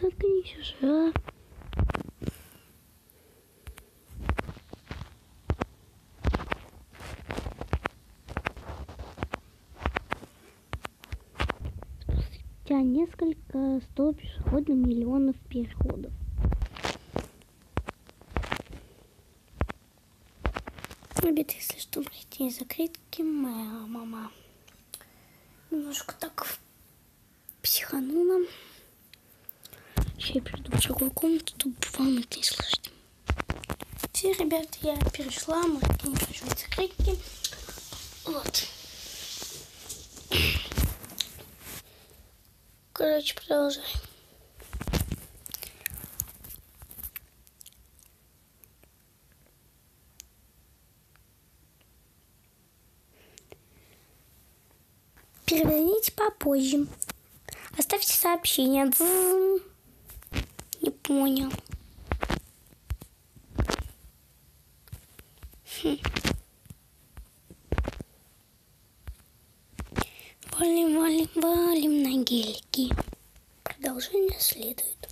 Заткнись уже, а. Несколько сто пешеходных миллионов переходов. Ребята, если что, простите за критики, моя мама немножко так психанула. Сейчас я перейду в другую комнату, чтобы вам это не слышать. Все, ребят, я перешла, можете не слышать за критики. Вот. Короче, продолжаем. Перезвоните попозже. Оставьте сообщение. Не понял. Хм. Валим, валим, валим на гелике. Продолжение следует.